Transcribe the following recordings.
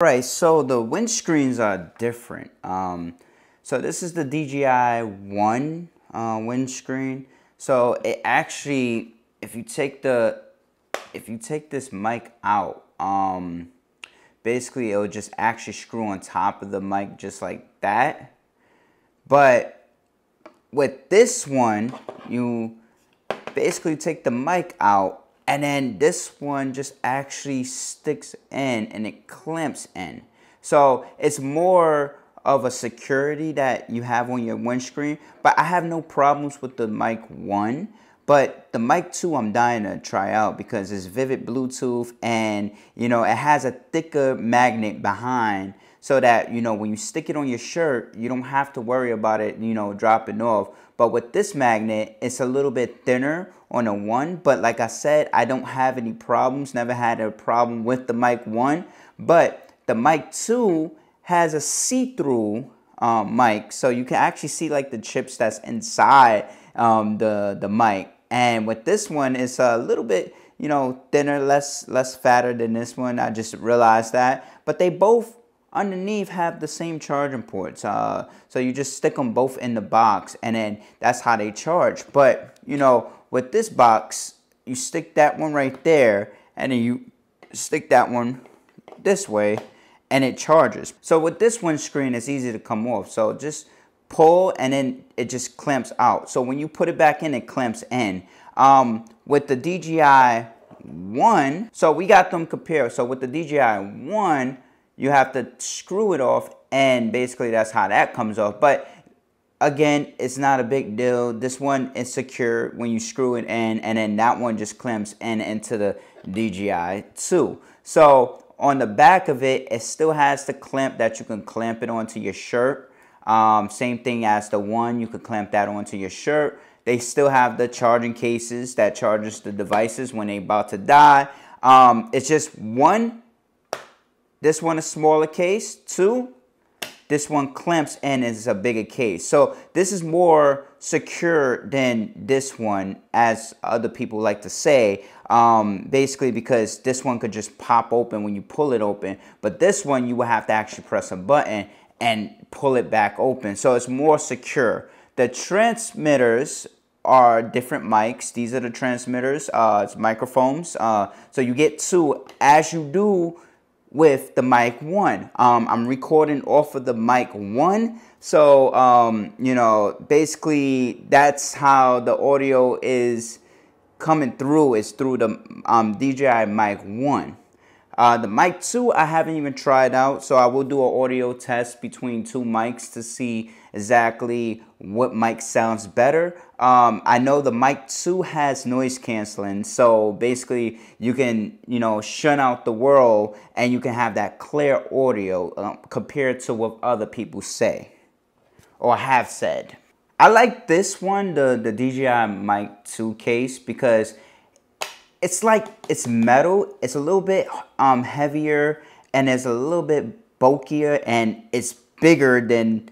Right, so the windscreens are different. Um, so this is the DJI One uh, windscreen. So it actually, if you take the, if you take this mic out, um, basically it'll just actually screw on top of the mic just like that. But with this one, you basically take the mic out and then this one just actually sticks in and it clamps in. So it's more of a security that you have on your windscreen. But I have no problems with the mic 1. But the mic 2 I'm dying to try out because it's Vivid Bluetooth and you know it has a thicker magnet behind so that you know when you stick it on your shirt you don't have to worry about it you know dropping off. But with this magnet it's a little bit thinner on a one. But like I said I don't have any problems. Never had a problem with the mic one. But the mic two has a see-through um, mic. So you can actually see like the chips that's inside um, the the mic and with this one it's a little bit you know thinner less less fatter than this one I just realized that but they both underneath have the same charging ports. Uh, so you just stick them both in the box and then that's how they charge. But you know, with this box, you stick that one right there and then you stick that one this way and it charges. So with this one screen, it's easy to come off. So just pull and then it just clamps out. So when you put it back in, it clamps in. Um, with the DJI 1, so we got them compared. So with the DJI 1, you have to screw it off and basically that's how that comes off. But again, it's not a big deal. This one is secure when you screw it in and then that one just clamps in into the DJI 2. So on the back of it, it still has the clamp that you can clamp it onto your shirt. Um, same thing as the one, you could clamp that onto your shirt. They still have the charging cases that charges the devices when they about to die. Um, it's just one this one is smaller case. Two, this one clamps in is a bigger case. So this is more secure than this one, as other people like to say. Um, basically because this one could just pop open when you pull it open. But this one, you will have to actually press a button and pull it back open. So it's more secure. The transmitters are different mics. These are the transmitters. Uh, it's microphones. Uh, so you get two as you do with the mic one. Um, I'm recording off of the mic one. So, um, you know, basically that's how the audio is coming through is through the um, DJI mic one. Uh, the mic 2 I haven't even tried out, so I will do an audio test between two mics to see exactly what mic sounds better. Um, I know the mic 2 has noise canceling, so basically you can, you know, shun out the world and you can have that clear audio um, compared to what other people say or have said. I like this one, the, the DJI Mic 2 case, because it's like it's metal. It's a little bit um, heavier and it's a little bit bulkier and it's bigger than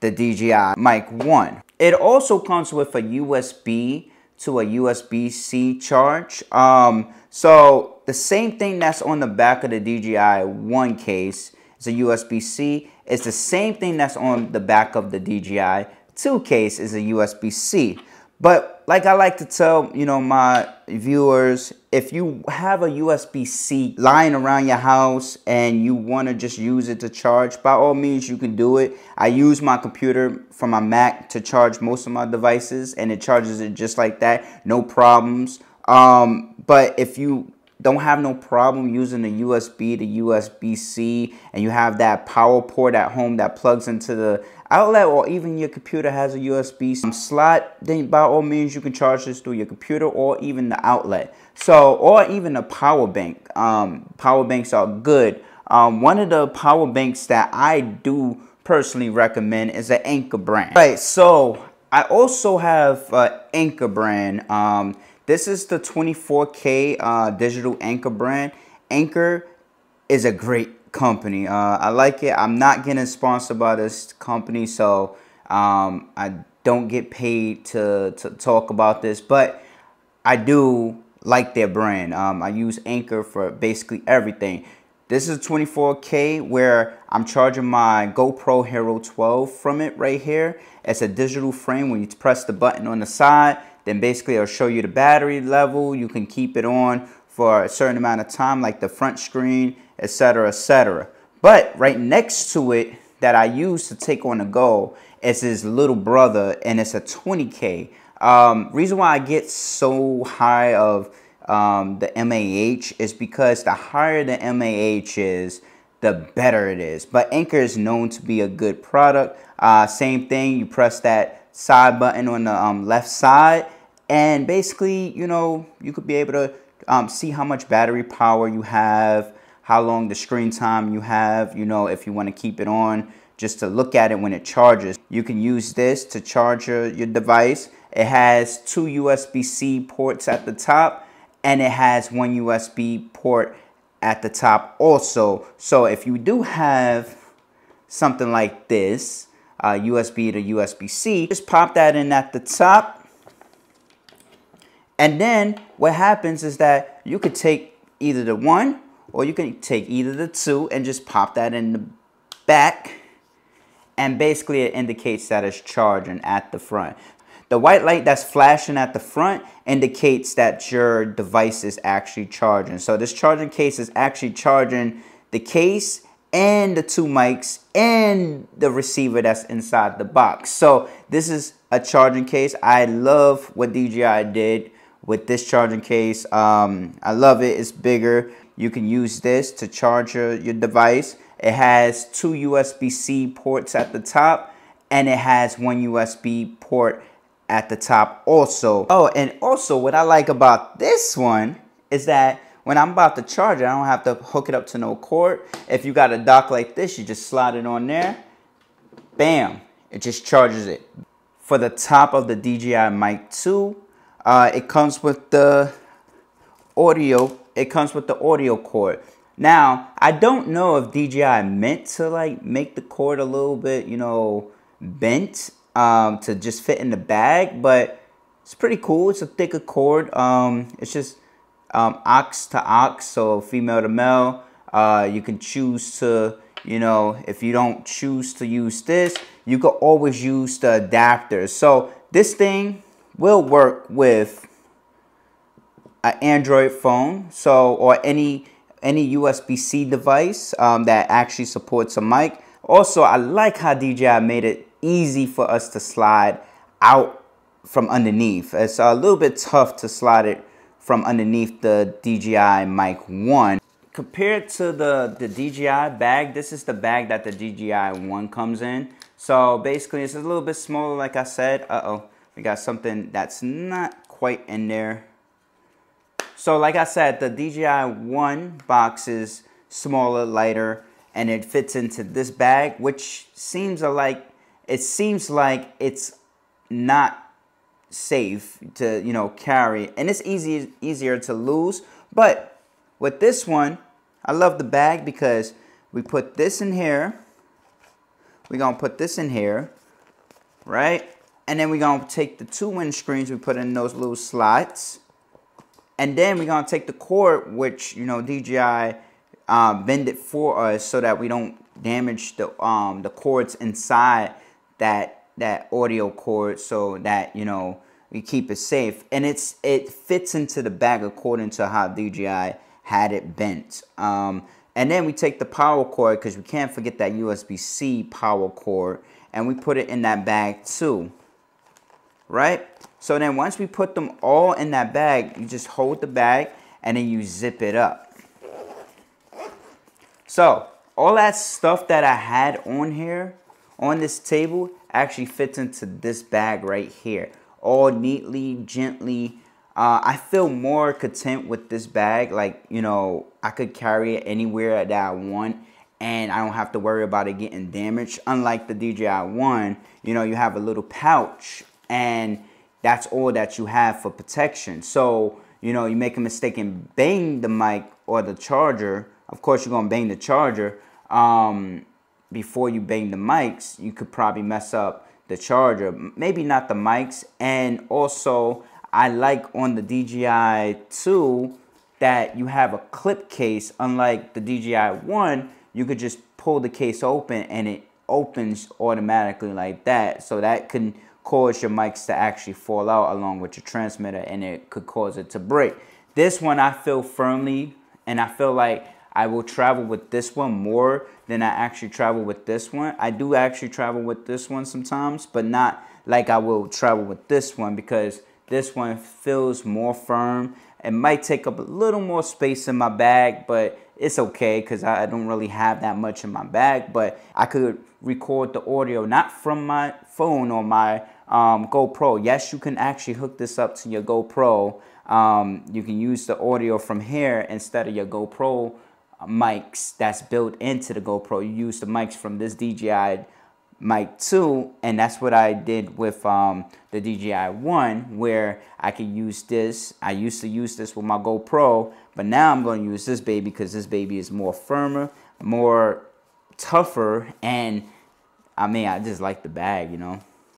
the DJI Mic 1. It also comes with a USB to a USB-C charge. Um, so the same thing that's on the back of the DJI 1 case is a USB-C. It's the same thing that's on the back of the DJI 2 case is a USB-C. But like I like to tell, you know, my viewers, if you have a USB-C lying around your house and you want to just use it to charge, by all means you can do it. I use my computer from my Mac to charge most of my devices and it charges it just like that, no problems. Um, but if you don't have no problem using the USB to USB-C and you have that power port at home that plugs into the outlet or even your computer has a USB slot, then by all means you can charge this through your computer or even the outlet. So, or even a power bank. Um, power banks are good. Um, one of the power banks that I do personally recommend is an Anker brand. Right, so I also have an Anker brand. Um, this is the 24K uh, digital Anker brand. Anker is a great company. Uh, I like it. I'm not getting sponsored by this company, so um, I don't get paid to, to talk about this, but I do like their brand. Um, I use Anker for basically everything. This is 24K where I'm charging my GoPro Hero 12 from it right here. It's a digital frame. When you press the button on the side, then basically it'll show you the battery level. You can keep it on for a certain amount of time, like the front screen, etc., etc. But right next to it that I use to take on the go is his little brother, and it's a 20K. Um, reason why I get so high of um, the MAH is because the higher the MAH is, the better it is. But Anker is known to be a good product. Uh, same thing, you press that side button on the um, left side, and basically, you know, you could be able to um, see how much battery power you have, how long the screen time you have, you know, if you want to keep it on, just to look at it when it charges. You can use this to charge your, your device. It has two USB-C ports at the top and it has one USB port at the top also. So if you do have something like this, uh, USB to USB-C, just pop that in at the top. And then what happens is that you could take either the one or you can take either the two and just pop that in the back and basically it indicates that it's charging at the front. The white light that's flashing at the front indicates that your device is actually charging. So this charging case is actually charging the case and the two mics and the receiver that's inside the box. So this is a charging case. I love what DJI did with this charging case. Um, I love it. It's bigger. You can use this to charge your, your device. It has two USB-C ports at the top and it has one USB port at the top also. Oh, and also what I like about this one is that when I'm about to charge it, I don't have to hook it up to no cord. If you got a dock like this, you just slide it on there. Bam, it just charges it. For the top of the DJI Mic 2, uh, it comes with the audio. It comes with the audio cord. Now, I don't know if DJI meant to like make the cord a little bit, you know, bent um, to just fit in the bag, but it's pretty cool. It's a thicker cord. Um, it's just um, aux to aux, so female to male. Uh, you can choose to, you know, if you don't choose to use this, you can always use the adapter. So this thing will work with an Android phone, so or any any USB-C device um, that actually supports a mic. Also, I like how DJI made it easy for us to slide out from underneath. It's a little bit tough to slide it from underneath the DJI Mic 1. Compared to the, the DJI bag, this is the bag that the DJI 1 comes in. So basically it's a little bit smaller like I said. Uh-oh, we got something that's not quite in there. So like I said, the DJI 1 box is smaller, lighter, and it fits into this bag, which seems like it seems like it's not safe to you know carry. And it's easy easier to lose. But with this one I love the bag because we put this in here. We're gonna put this in here right and then we're gonna take the two windscreens we put in those little slots. And then we're gonna take the cord which you know DJI um, bend it for us so that we don't damage the um, the cords inside that that audio cord so that you know we keep it safe. And it's it fits into the bag according to how DJI had it bent. Um, and then we take the power cord because we can't forget that USB-C power cord. And we put it in that bag too right so then once we put them all in that bag you just hold the bag and then you zip it up so all that stuff that I had on here on this table actually fits into this bag right here. All neatly, gently. Uh, I feel more content with this bag. Like, you know, I could carry it anywhere that I want and I don't have to worry about it getting damaged. Unlike the DJI 1, you know, you have a little pouch and that's all that you have for protection. So, you know, you make a mistake and bang the mic or the charger. Of course, you're going to bang the charger. Um, before you bang the mics, you could probably mess up the charger. Maybe not the mics. And also, I like on the DJI 2 that you have a clip case, unlike the DJI One, you could just pull the case open and it opens automatically like that. So that can cause your mics to actually fall out along with your transmitter and it could cause it to break. This one I feel firmly and I feel like I will travel with this one more than I actually travel with this one. I do actually travel with this one sometimes, but not like I will travel with this one because this one feels more firm. It might take up a little more space in my bag, but it's okay because I don't really have that much in my bag. But I could record the audio not from my phone or my um, GoPro. Yes, you can actually hook this up to your GoPro. Um, you can use the audio from here instead of your GoPro mics that's built into the GoPro. You use the mics from this DJI mic 2 and that's what I did with um, the DJI 1 where I can use this. I used to use this with my GoPro but now I'm going to use this baby because this baby is more firmer, more tougher and I mean I just like the bag you know.